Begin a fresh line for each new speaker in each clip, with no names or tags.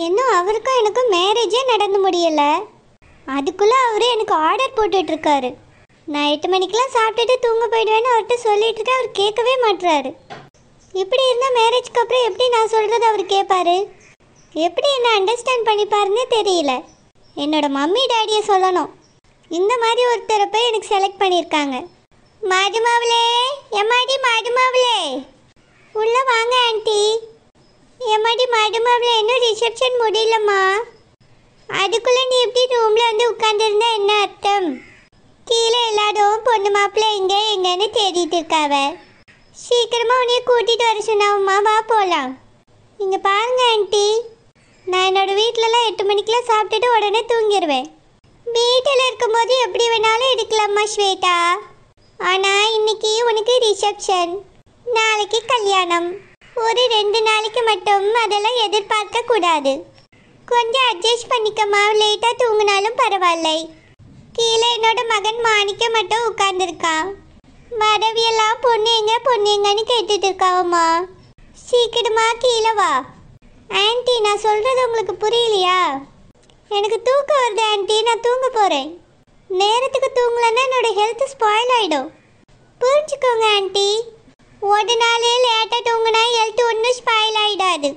இன்னும் அவருக்கும் எனக்கும் மேரேஜே நடந்து முடியலை. அதுக்குள்ளே அவரு எனக்கு ஆர்டர் போட்டுட்ருக்காரு. நான் எட்டு மணிக்கெலாம் சாப்பிட்டுட்டு தூங்க போயிடுவேன்னு அவர்கிட்ட சொல்லிட்டுருக்கேன் அவர் கேட்கவே மாட்றாரு. இப்படி இருந்தால் மேரேஜ்க்கு அப்புறம் எப்படி நான் சொல்கிறது அவர் கேட்பாரு எப்படி என்ன அண்டர்ஸ்டாண்ட் பண்ணிப்பாருன்னே தெரியல. என்னோட மம்மி டாடியை சொல்லணும். இந்த மாதிரி ஒருத்தரை போய் எனக்கு செலக்ட் பண்ணியிருக்காங்க. மாடுமாவளே எம்மாடி மாடுமாவளே உள்ளே வாங்க ஆண்டி ஏமாடி மாடுமாவளே இன்னும் ரிசப்ஷன் முடியலம்மா. அதுக்குள்ளே நீ எப்படி ரூமில் வந்து உட்காந்துருந்தா என்ன அர்த்தம்? கீழே எல்லாரும் பொண்ணு மாப்பிள்ளை எங்கே எங்கன்னு தேடிட்டு இருக்காவ. சீக்கிரமாக உன்னைய கூட்டிகிட்டு வர சொன்னாவும்மா வா போகலாம் இங்கே பாருங்க ஆண்டி நான் என்னோடய வீட்டிலலாம் எட்டு மணிக்கெல்லாம் சாப்பிட்டுட்டு உடனே தூங்கிடுவேன் வீட்டில் இருக்கும்போது எப்படி வேணாலும் எடுக்கலாம்மா ஸ்வேதா. ஆனால் இன்னைக்கு உனக்கு ரிசப்ஷன் நாளைக்கு கல்யாணம். ஒரு ரெண்டு நாளைக்கு மட்டும் அதெல்லாம் எதிர்பார்க்க கூடாது. கொஞ்சம் அட்ஜஸ்ட் பண்ணிக்கம்மா. லேட்டாக தூங்கினாலும் பரவாயில்லை. கீழே என்னோட மகன் மாணிக்க மட்டும் உட்கார்ந்துருக்கான் மரவியெல்லாம் பொண்ணு எங்க பொண்ணு எங்கன்னு கேட்டுட்டு இருக்காவம்மா. சீக்கிரமா கீழே வா. ஆன்ட்டி நான் சொல்கிறது உங்களுக்கு புரியலையா? எனக்கு தூக்கம் வருது ஆன்ட்டி நான் தூங்க போகிறேன் நேரத்துக்கு தூங்கலன்னா என்னோட ஹெல்த் ஸ்பாயில் ஆகிடும் புரிஞ்சுக்கோங்க ஆன்ட்டி ஒரு நாளே லேட்டாக தூங்கினா ஹெல்த் ஒன்றும் ஸ்பாயில் ஆயிடாது.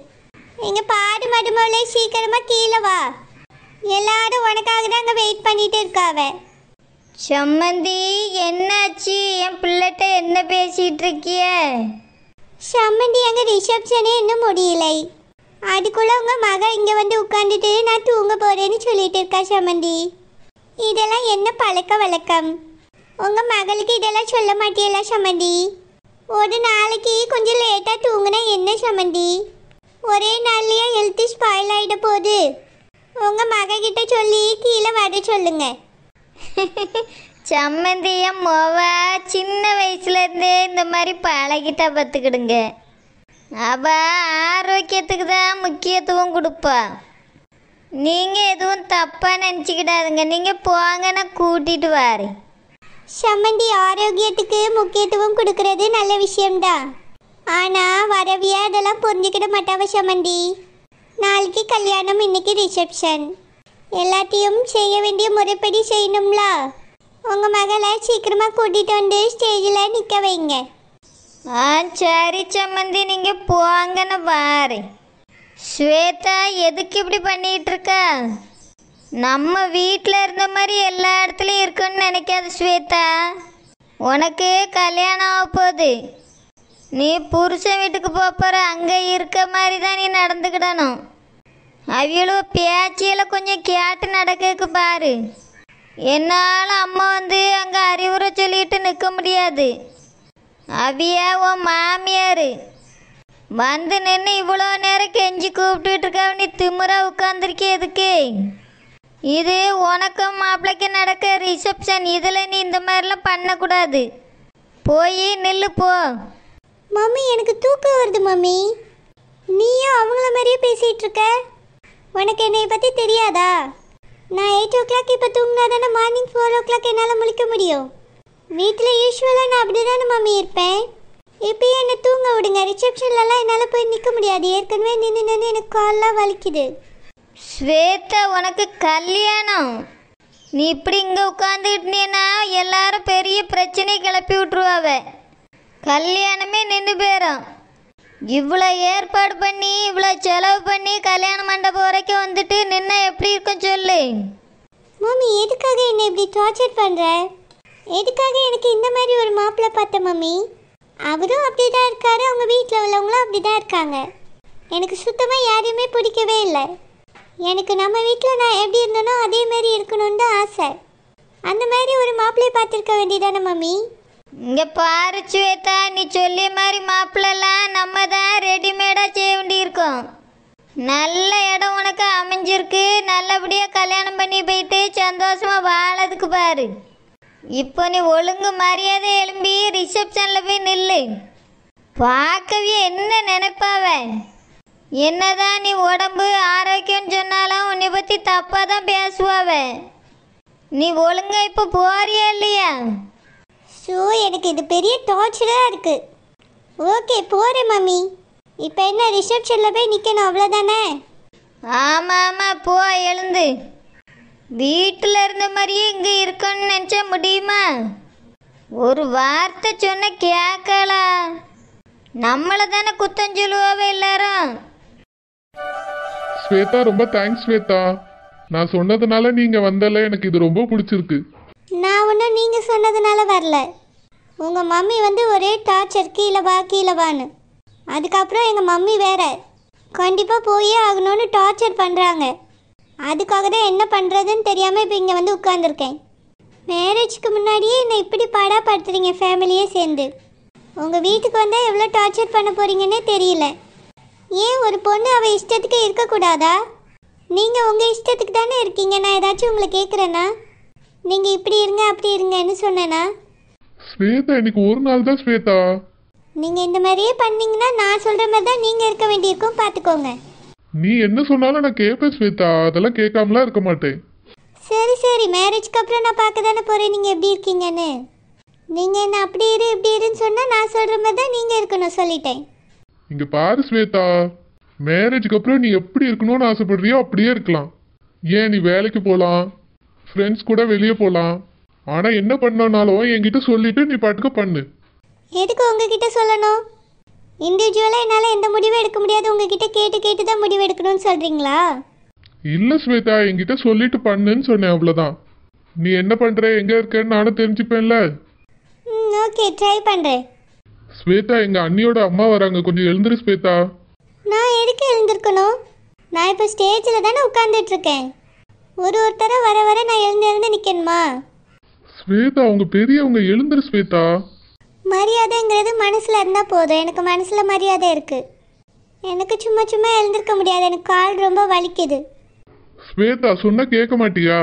எங்க பாடு மடுமவளே சீக்கிரமா கீழே வா. எல்லாரும் உனக்காக தான் அங்கே வெயிட் பண்ணிட்டு இருக்காவ.
சம்மந்தி என்னாச்சு? என் பிள்ளைகிட்ட என்ன பேசிட்டு இருக்கிய?
சம்மந்தி அங்கே ரிசப்ஷனே இன்னும் முடியலை. அதுக்குள்ள உங்க மக இங்க வந்து உட்காந்துட்டு நான் தூங்க போறேன்னு சொல்லிட்டு இருக்கா சம்மந்தி. இதெல்லாம் என்ன பழக்க வழக்கம்? உங்க மகளுக்கு இதெல்லாம் சொல்ல மாட்டியல சம்மந்தி? ஒரு நாளைக்கு கொஞ்சம் லேட்டாக தூங்கினா என்ன சம்மந்தி ஒரே நாள்லயே ஹெல்த்து ஸ்பாயில் ஆகிட போகுது. உங்கள் மகக்கிட்ட சொல்லி கீழே வர சொல்லுங்க.
சம்மந்தியம் மோவா மொவ சின்ன வயசுலேருந்தே இந்த மாதிரி பழகிட்டா பார்த்துக்கிடுங்க. அவ ஆரோக்கியத்துக்கு தான் முக்கியத்துவம் கொடுப்பா. நீங்கள் எதுவும் தப்பாக நினச்சிக்கிடாதுங்க. நீங்கள் போங்கன்னா கூட்டிகிட்டு வரேன்.
சம்மந்தி ஆரோக்கியத்துக்கு முக்கியத்துவம் கொடுக்கறது நல்ல விஷயம்தான் ஆனால் வரவியா அதெல்லாம் புரிஞ்சுக்கிட மாட்டாவ சம்மந்தி. நாளைக்கு கல்யாணம் இன்னைக்கு ரிசப்ஷன் எல்லாத்தையும் செய்ய வேண்டிய முறைப்படி செய்யணும்ல. உங்கள் மகளை சீக்கிரமாக கூட்டிகிட்டு வந்து ஸ்டேஜில் நிற்க வைங்க.
ஆ சரி சம்மந்தி நீங்கள் போங்கன்னு பாரு ஸ்வேதா எதுக்கு இப்படி பண்ணிகிட்ருக்கா நம்ம வீட்டில் இருந்த மாதிரி எல்லா இடத்துலையும் இருக்குன்னு நினைக்காத ஸ்வேதா. உனக்கு கல்யாணம் ஆக போகுது. நீ புருஷன் வீட்டுக்கு போக போகிற அங்கே இருக்க மாதிரி தான் நீ நடந்துக்கிடணும். அவ்வளோ பேச்சியில் கொஞ்சம் கேட்டு நடக்கக்கு பாரு. என்னால் அம்மா வந்து அங்கே அறிவுரை சொல்லிட்டு நிற்க முடியாது. அவியா உன் மாமியார். வந்து நின்று இவ்வளோ நேரம் கெஞ்சி கூப்பிட்டுட்டு இருக்க நீ திமுறா உட்காந்துருக்கே எதுக்கு? இது உனக்கு மாப்பிள்ளைக்கு நடக்க ரிசப்ஷன் இதில் நீ இந்த மாதிரிலாம் பண்ணக்கூடாது. போய் நில்லு போ.
மம்மி எனக்கு தூக்கம் வருது மம்மி. நீயும் அவங்கள மாதிரியே பேசிகிட்டு இருக்க? உனக்கு என்னை பற்றி தெரியாதா? நான் எயிட் ஓ கிளாக் இப்போ தூங்கினா தானே மார்னிங் ஃபோர் ஓ கிளாக் என்னால் முழிக்க முடியும்? வீட்டில் யூஸ்வலாக நான் அப்படி தானே மம்மி இருப்பேன்? இப்பயே என்னை தூங்க விடுங்க. ரிசப்ஷன்லலாம் என்னால் போய் நிற்க முடியாது. ஏற்கனவே நின்று நின்று எனக்கு கால்லாம் வலிக்குது.
ஸ்வேதா உனக்கு கல்யாணம். நீ இப்படி இங்கே உட்காந்துக்கிட்டீன்னா எல்லாரும் பெரிய பிரச்சனையை கிளப்பி விட்ருவாவ கல்யாணமே நின்று போயிடும் இவ்வளோ ஏற்பாடு பண்ணி இவ்வளோ செலவு பண்ணி கல்யாண மண்டபம் வரைக்கும் வந்துட்டு நின்னா எப்படி இருக்கும் சொல்லு.
மம்மி எதுக்காக என்னை இப்படி டார்ச்சர் பண்ணுற எதுக்காக எனக்கு இந்த மாதிரி ஒரு மாப்பிள்ளை பார்த்த மம்மி அவரும் அப்படி தான் இருக்காரு அவங்க வீட்டில் உள்ளவங்களும் அப்படி தான் இருக்காங்க. எனக்கு சுத்தமாக யாரையுமே பிடிக்கவே இல்லை. எனக்கு நம்ம வீட்டில் நான் எப்படி இருந்தேனோ அதே மாதிரி இருக்கணும்னு தான் ஆசை. அந்த மாதிரி ஒரு மாப்பிள்ளையை பார்த்துருக்க வேண்டியதானே மம்மி?
இங்கே பாரு ஸ்வேதா நீ சொல்லிய மாதிரி மாப்பிள்ளலாம் நம்ம தான் ரெடிமேடாக செய்ய வேண்டியிருக்கோம். நல்ல இடம் உனக்கு அமைஞ்சிருக்கு. நல்லபடியாக கல்யாணம் பண்ணி போயிட்டு சந்தோஷமாக வாழதுக்கு பாரு. இப்போ நீ ஒழுங்கு மரியாதை எழும்பி ரிசப்ஷனில் போய் நில்லு. பார்க்கவே என்ன நினைப்பாவ? என்னதான் நீ உடம்பு ஆரோக்கியம்னு சொன்னாலும் உன்னை பற்றி தப்பாக தான் பேசுவாவ? நீ ஒழுங்கா இப்போ போறியா இல்லையா?
ஸோ எனக்கு இது பெரிய டார்ச்சராக இருக்குது ஓகே போகிறேன் மம்மி. இப்போ என்ன ரிசப்ஷனில் போய் நிற்கணும் அவ்வளோதானே
எழுந்து. வீட்டில் இருந்த மாதிரியே இங்கே இருக்கணும்னு நினச்சா முடியுமா? ஒரு வார்த்தை சொன்ன கேட்கலா நம்மளை தானே குத்தம் சொல்லுவாவே எல்லாரும்?
ஸ்வேதா ரொம்ப தேங்க்ஸ் ஸ்வேதா. நான் சொன்னதுனால நீங்க வந்தல எனக்கு இது ரொம்ப பிடிச்சிருக்கு.
நான் ஒன்றும் நீங்கள் சொன்னதுனால வரல. உங்கள் மம்மி வந்து ஒரே டார்ச்சர் கீழே வா கீழே வான்னு. அதுக்கப்புறம் எங்கள் மம்மி வேற. கண்டிப்பாக போயே ஆகணும்னு டார்ச்சர் பண்ணுறாங்க அதுக்காக தான் என்ன பண்ணுறதுன்னு தெரியாமல் இப்போ இங்கே வந்து உட்காந்துருக்கேன் மேரேஜ்க்கு முன்னாடியே என்னை இப்படி பாடாப்படுத்துறீங்க ஃபேமிலியே சேர்ந்து. உங்கள் வீட்டுக்கு வந்தால் எவ்வளோ டார்ச்சர் பண்ண போகிறீங்கன்னே தெரியல. ஏன் ஒரு பொண்ணு அவள் இஷ்டத்துக்கு இருக்கக்கூடாதா? நீங்கள் உங்கள் இஷ்டத்துக்கு தானே இருக்கீங்க. நான் ஏதாச்சும் உங்களை கேட்குறேன்னா நீங்கள் இப்படி இருங்க அப்படி இருங்கன்னு சொன்னேனா?
ஸ்வேதா இன்னைக்கு ஒரு நாள் தான் ஸ்வேதா.
நீங்கள் இந்த மாதிரியே பண்ணீங்கன்னா நான் சொல்கிற மாதிரி தான் நீங்கள் இருக்க வேண்டியிருக்கும். பார்த்துக்கோங்க.
நீ என்ன சொன்னாலும் நான் கேட்பேன் ஸ்வேதா. அதெல்லாம் கேட்காமலாம் இருக்க மாட்டேன்.
சரி சரி. மேரேஜ்க்கு அப்புறம் நான் பார்க்க தானே போகிறேன் நீங்கள் எப்படி இருக்கீங்கன்னு? நீங்கள் என்ன அப்படி இரு இப்படி இருன்னு சொன்னால் நான் சொல்கிற மாதிரி தான் நீங்கள் இருக்கணும். சொல்லிட்டேன்.
இங்க பாரு ஸ்வேதா. மேரேஜுக்கு அப்புறம் நீ எப்படி இருக்கணும்னு ஆசைப்படுறியோ அப்படியே இருக்கலாம். ஏன் நீ வேலைக்கு போகலாம் ஃப்ரெண்ட்ஸ் கூட வெளியே போகலாம் ஆனால் என்ன பண்ணனாலும் என்கிட்ட சொல்லிட்டு நீ பாட்டுக்கு பண்ணு.
எதுக்கு உங்ககிட்ட சொல்லணும்? இண்டிவிஜுவலாக என்னால் எந்த முடிவும் எடுக்க முடியாது. உங்ககிட்ட கேட்டு கேட்டு தான் முடிவு எடுக்கணும்னு சொல்கிறீங்களா
இல்லை ஸ்வேதா என்கிட்ட சொல்லிட்டு பண்ணுன்னு சொன்னேன் அவ்வளோதான் நீ என்ன பண்ணுற எங்கே இருக்கன்னு நானும் தெரிஞ்சுப்பேன்ல.
ஓகே ட்ரை பண்ணுறேன்
ஸ்வேதா எங்கள் அண்ணியோட அம்மா வராங்க. கொஞ்சம் எழுந்துரு ஸ்வேதா.
நான் எதுக்கு எழுந்திருக்கணும்? நான் இப்போ ஸ்டேஜில் தானே உட்காந்துட்ருக்கேன் ஒரு ஒருத்தராக வர வர நான் எழுந்து எழுந்து நிற்கணுமா
ஸ்வேதா அவங்க பெரியவங்க எழுந்துரு ஸ்வேதா.
மரியாதைங்கிறது மனசில் இருந்தால் போதும். எனக்கு மனசில் மரியாதை இருக்குது எனக்கு சும்மா சும்மா எழுந்திருக்க முடியாது. எனக்கு கால் ரொம்ப வலிக்குது.
ஸ்வேதா சொன்னா கேட்க மாட்டியா?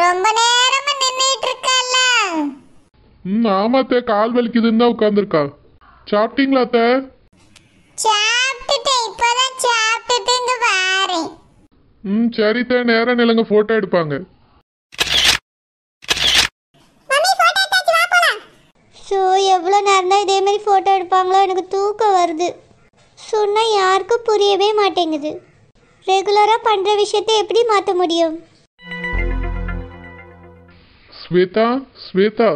ரொம்ப நேரமா நின்றுட்டு இருக்கல்ல.
ம் ஆமாத்த கால் வலிக்குதுன்னு தான் உட்காந்துருக்கா சாப்பிட்டீங்களா அத்தை?
சாப்பிட்டுட்டேன் இப்போதான் சாப்பிட்டுட்டு இங்க வாரேன்.
ம் சரித்த நேரம் நிலங்க ஃபோட்டோ எடுப்பாங்க.
ஸோ எவ்வளோ நேரம் தான் இதே மாதிரி ஃபோட்டோ எடுப்பாங்களோ எனக்கு தூக்கம் வருது. சொன்னால் யாருக்கும் புரியவே மாட்டேங்குது. ரெகுலராக பண்ணுற விஷயத்தை எப்படி மாற்ற முடியும்?
ஸ்வேதா ஸ்வேதா.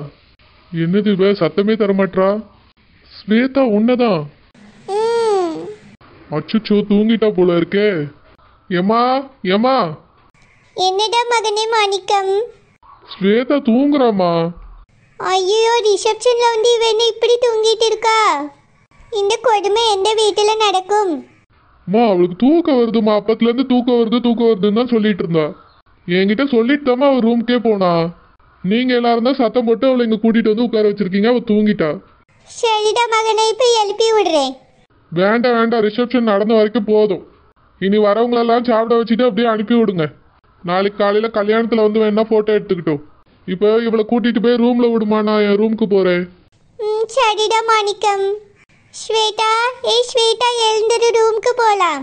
என்னது இவ? சத்தமே தரமாட்றா. ஸ்வேதா உன்னதான் அச்சுச்சோ தூங்கிட்டா போல இருக்கே. ஏமா ஏமா
என்னடா மகனே மாணிக்கம்?
ஸ்வேதா தூங்குறாமா
ஐயோ ரிசப்ஷனில் வந்து இவ என்ன இப்படி தூங்கிட்டு இருக்கா? இந்த கொடுமை எந்த வீட்டில் நடக்கும்?
அம்மா அவளுக்கு தூக்கம் வருதுமா அப்பத்துலேருந்து தூக்கம் வருது தூக்கம் வருதுன்னு தான் சொல்லிட்டு இருந்தா. என்கிட்ட சொல்லிட்டு தாம்மா அவள் ரூம்க்கே போனா. நீங்க எல்லாரும் தான் சத்தம் போட்டு அவளை இங்க கூட்டிட்டு வந்து உட்கார வச்சிருக்கீங்க. அவள் தூங்கிட்டா.
சரிடா மகனை இப்போ எழுப்பி விடுறேன்.
வேண்டாம் வேண்டாம் ரிசப்ஷன் நடந்த வரைக்கும் போதும். இனி வரவங்களெல்லாம் சாப்பிட வச்சுட்டு அப்படியே அனுப்பி விடுங்க. நாளைக்கு காலையில் கல்யாணத்தில் வந்து வேணா ஃபோட்டோ எடுத்துக்கிட்டோம். இப்போ இவளை கூட்டிட்டு போய் ரூமில் விடுமா? நான் என் ரூமுக்கு போகிறேன்
ம் சரிடா மாணிக்கம். ஸ்வேதா ஏய் ஸ்வேதா எழுந்துரு ரூமுக்கு போகலாம்